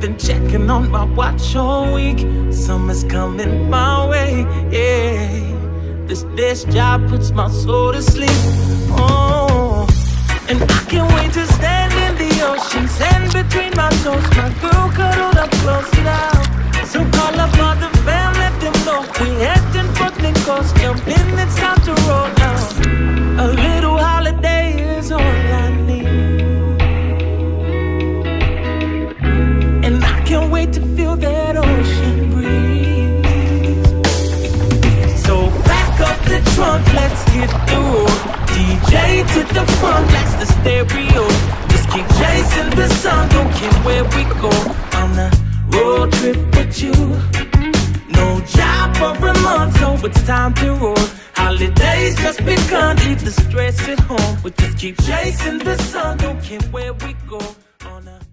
Been checking on my watch all week. Summer's coming my way, yeah. This desk job puts my soul to sleep, oh. Wait to feel that ocean breeze. So back up the trunk, let's hit the road. DJ to the front, that's the stereo. Just keep chasing the sun, don't care where we go. On a road trip with you. No job for a month, so it's time to roll. Holidays just begun, leave the stress at home. We just keep chasing the sun, don't care where we go. On a